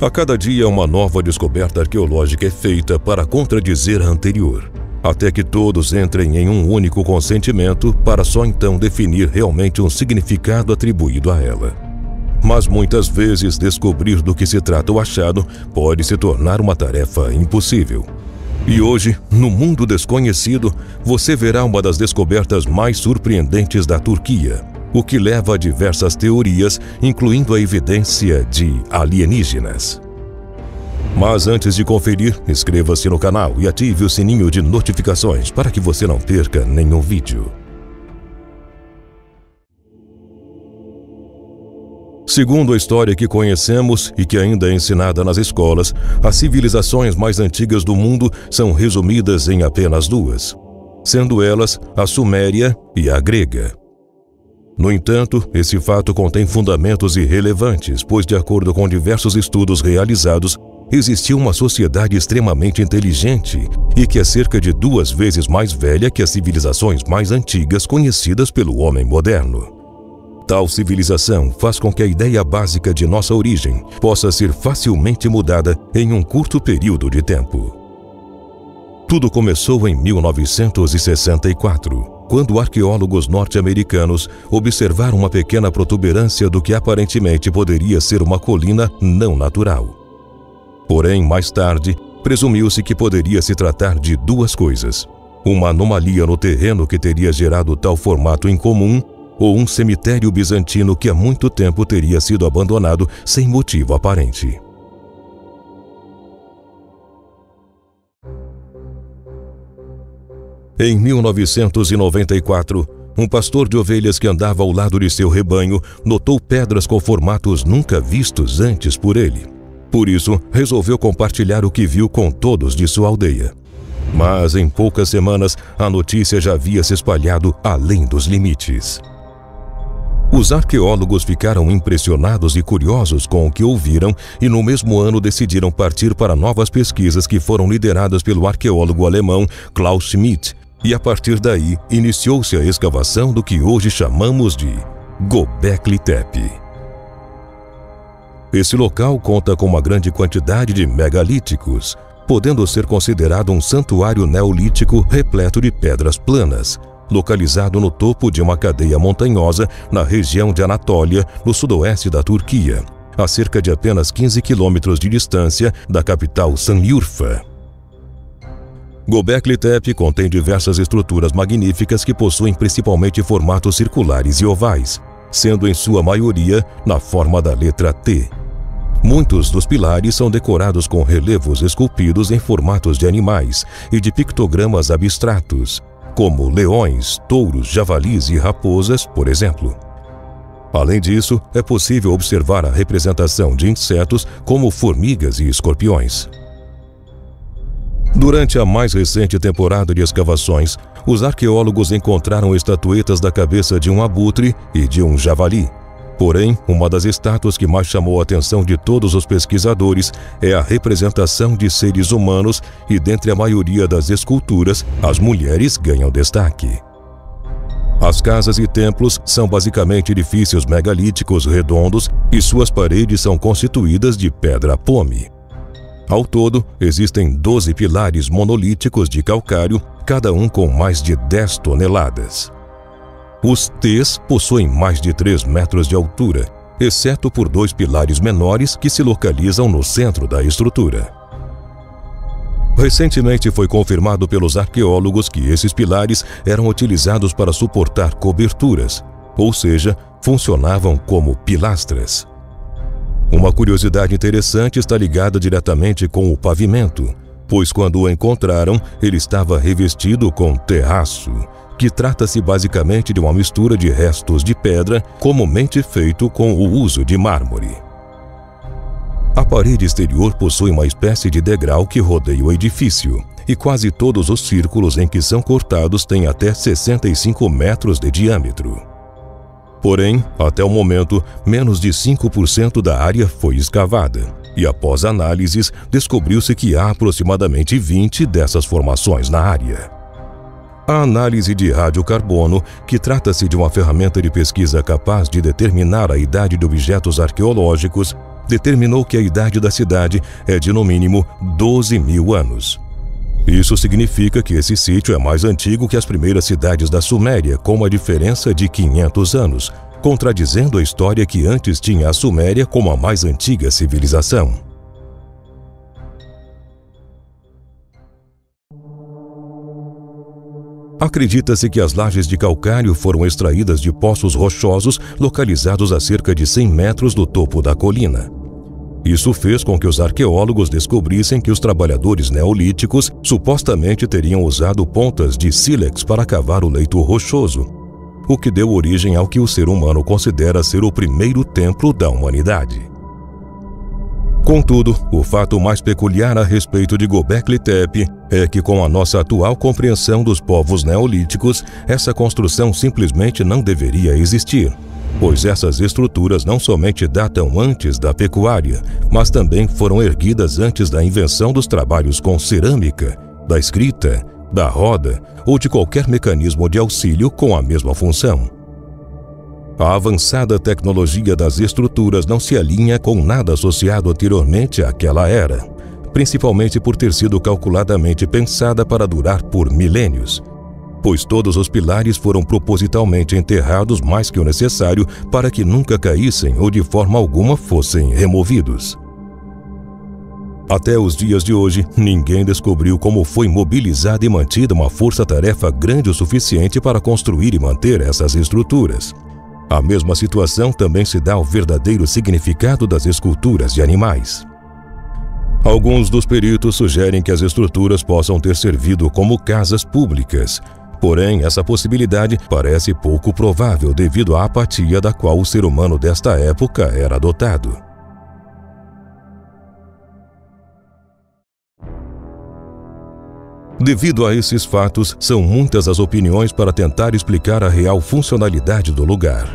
A cada dia, uma nova descoberta arqueológica é feita para contradizer a anterior, até que todos entrem em um único consentimento para só então definir realmente um significado atribuído a ela. Mas muitas vezes descobrir do que se trata o achado pode se tornar uma tarefa impossível. E hoje, no mundo desconhecido, você verá uma das descobertas mais surpreendentes da Turquia, o que leva a diversas teorias, incluindo a evidência de alienígenas. Mas antes de conferir, inscreva-se no canal e ative o sininho de notificações para que você não perca nenhum vídeo. Segundo a história que conhecemos e que ainda é ensinada nas escolas, as civilizações mais antigas do mundo são resumidas em apenas duas, sendo elas a Suméria e a grega. No entanto, esse fato contém fundamentos irrelevantes, pois, de acordo com diversos estudos realizados, existiu uma sociedade extremamente inteligente e que é cerca de duas vezes mais velha que as civilizações mais antigas conhecidas pelo homem moderno. Tal civilização faz com que a ideia básica de nossa origem possa ser facilmente mudada em um curto período de tempo. Tudo começou em 1964, quando arqueólogos norte-americanos observaram uma pequena protuberância do que aparentemente poderia ser uma colina não natural. Porém, mais tarde, presumiu-se que poderia se tratar de duas coisas: uma anomalia no terreno que teria gerado tal formato incomum ou um cemitério bizantino que há muito tempo teria sido abandonado sem motivo aparente. Em 1994, um pastor de ovelhas que andava ao lado de seu rebanho notou pedras com formatos nunca vistos antes por ele. Por isso, resolveu compartilhar o que viu com todos de sua aldeia. Mas em poucas semanas, a notícia já havia se espalhado além dos limites. Os arqueólogos ficaram impressionados e curiosos com o que ouviram e no mesmo ano decidiram partir para novas pesquisas que foram lideradas pelo arqueólogo alemão Klaus Schmidt, e a partir daí iniciou-se a escavação do que hoje chamamos de Göbekli Tepe. Esse local conta com uma grande quantidade de megalíticos, podendo ser considerado um santuário neolítico repleto de pedras planas, localizado no topo de uma cadeia montanhosa na região de Anatólia, no sudoeste da Turquia, a cerca de apenas 15 quilômetros de distância da capital Sanliurfa. Göbekli Tepe contém diversas estruturas magníficas que possuem principalmente formatos circulares e ovais, sendo em sua maioria na forma da letra T. Muitos dos pilares são decorados com relevos esculpidos em formatos de animais e de pictogramas abstratos, como leões, touros, javalis e raposas, por exemplo. Além disso, é possível observar a representação de insetos como formigas e escorpiões. Durante a mais recente temporada de escavações, os arqueólogos encontraram estatuetas da cabeça de um abutre e de um javali, Porém, uma das estátuas que mais chamou a atenção de todos os pesquisadores é a representação de seres humanos e dentre a maioria das esculturas, as mulheres ganham destaque. As casas e templos são basicamente edifícios megalíticos redondos e suas paredes são constituídas de pedra pome. Ao todo, existem 12 pilares monolíticos de calcário, cada um com mais de 10 toneladas. Os T's possuem mais de 3 metros de altura, exceto por dois pilares menores que se localizam no centro da estrutura. Recentemente foi confirmado pelos arqueólogos que esses pilares eram utilizados para suportar coberturas, ou seja, funcionavam como pilastras. Uma curiosidade interessante está ligada diretamente com o pavimento, pois quando o encontraram, ele estava revestido com terraço, que trata-se basicamente de uma mistura de restos de pedra, comumente feito com o uso de mármore. A parede exterior possui uma espécie de degrau que rodeia o edifício, e quase todos os círculos em que são cortados têm até 65 metros de diâmetro. Porém, até o momento, menos de 5% da área foi escavada, e após análises, descobriu-se que há aproximadamente 20 dessas formações na área. A análise de radiocarbono, que trata-se de uma ferramenta de pesquisa capaz de determinar a idade de objetos arqueológicos, determinou que a idade da cidade é de no mínimo 12 mil anos. Isso significa que esse sítio é mais antigo que as primeiras cidades da Suméria, com uma diferença de 500 anos, contradizendo a história que antes tinha a Suméria como a mais antiga civilização. Acredita-se que as lajes de calcário foram extraídas de poços rochosos localizados a cerca de 100 metros do topo da colina. Isso fez com que os arqueólogos descobrissem que os trabalhadores neolíticos supostamente teriam usado pontas de sílex para cavar o leito rochoso, o que deu origem ao que o ser humano considera ser o primeiro templo da humanidade. Contudo, o fato mais peculiar a respeito de Gobekli Tepe é que, com a nossa atual compreensão dos povos neolíticos, essa construção simplesmente não deveria existir pois essas estruturas não somente datam antes da pecuária, mas também foram erguidas antes da invenção dos trabalhos com cerâmica, da escrita, da roda ou de qualquer mecanismo de auxílio com a mesma função. A avançada tecnologia das estruturas não se alinha com nada associado anteriormente àquela era, principalmente por ter sido calculadamente pensada para durar por milênios pois todos os pilares foram propositalmente enterrados mais que o necessário para que nunca caíssem ou de forma alguma fossem removidos. Até os dias de hoje, ninguém descobriu como foi mobilizada e mantida uma força-tarefa grande o suficiente para construir e manter essas estruturas. A mesma situação também se dá ao verdadeiro significado das esculturas de animais. Alguns dos peritos sugerem que as estruturas possam ter servido como casas públicas, Porém, essa possibilidade parece pouco provável devido à apatia da qual o ser humano desta época era dotado. Devido a esses fatos, são muitas as opiniões para tentar explicar a real funcionalidade do lugar.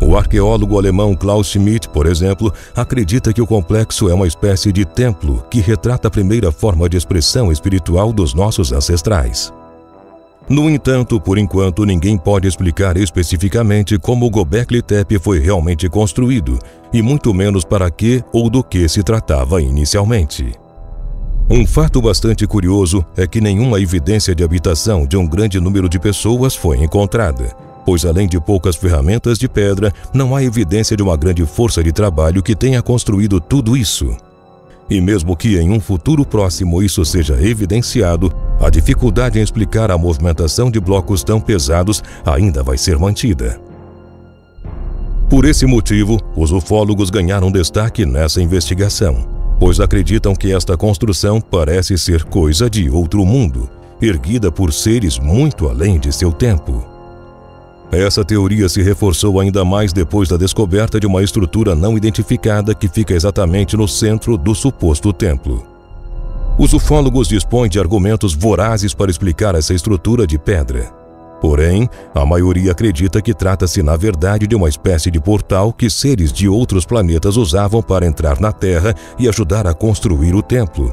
O arqueólogo alemão Klaus Schmidt, por exemplo, acredita que o complexo é uma espécie de templo que retrata a primeira forma de expressão espiritual dos nossos ancestrais. No entanto, por enquanto, ninguém pode explicar especificamente como o Gobekli Tepe foi realmente construído, e muito menos para que ou do que se tratava inicialmente. Um fato bastante curioso é que nenhuma evidência de habitação de um grande número de pessoas foi encontrada, pois além de poucas ferramentas de pedra, não há evidência de uma grande força de trabalho que tenha construído tudo isso. E mesmo que em um futuro próximo isso seja evidenciado, a dificuldade em explicar a movimentação de blocos tão pesados ainda vai ser mantida. Por esse motivo, os ufólogos ganharam destaque nessa investigação, pois acreditam que esta construção parece ser coisa de outro mundo, erguida por seres muito além de seu tempo. Essa teoria se reforçou ainda mais depois da descoberta de uma estrutura não identificada que fica exatamente no centro do suposto templo. Os ufólogos dispõem de argumentos vorazes para explicar essa estrutura de pedra. Porém, a maioria acredita que trata-se na verdade de uma espécie de portal que seres de outros planetas usavam para entrar na Terra e ajudar a construir o templo.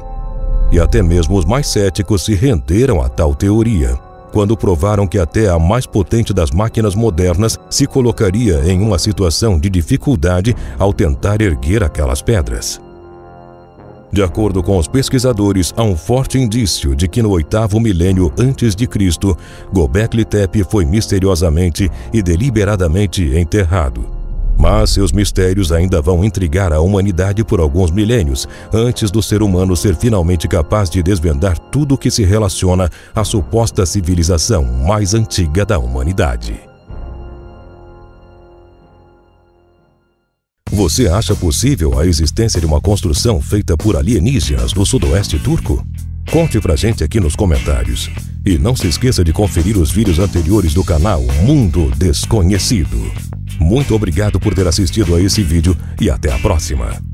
E até mesmo os mais céticos se renderam a tal teoria quando provaram que até a mais potente das máquinas modernas se colocaria em uma situação de dificuldade ao tentar erguer aquelas pedras. De acordo com os pesquisadores, há um forte indício de que no oitavo milênio antes de Cristo, Gobekli Tepe foi misteriosamente e deliberadamente enterrado. Mas seus mistérios ainda vão intrigar a humanidade por alguns milênios, antes do ser humano ser finalmente capaz de desvendar tudo o que se relaciona à suposta civilização mais antiga da humanidade. Você acha possível a existência de uma construção feita por alienígenas no sudoeste turco? Conte pra gente aqui nos comentários. E não se esqueça de conferir os vídeos anteriores do canal Mundo Desconhecido. Muito obrigado por ter assistido a esse vídeo e até a próxima.